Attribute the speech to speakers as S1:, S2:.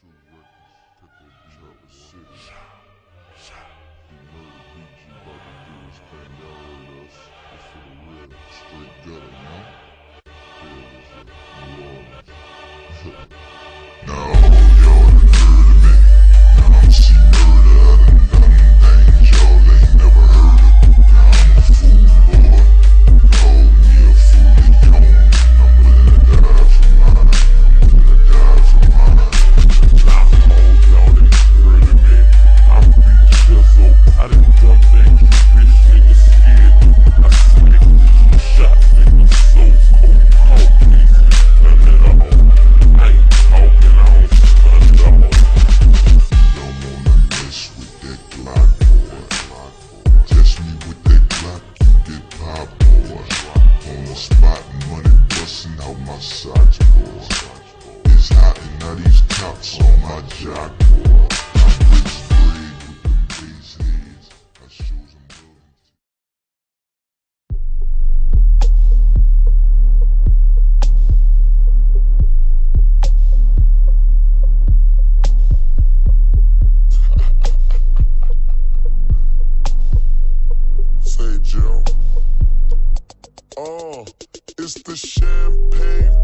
S1: true records that they beat up the murder beat you like we do is bang out at us. It's for the real straight gutter, you know? There is a New now These on my. I with the bass heads. I them
S2: love. Say, Joe. Oh, it's the champagne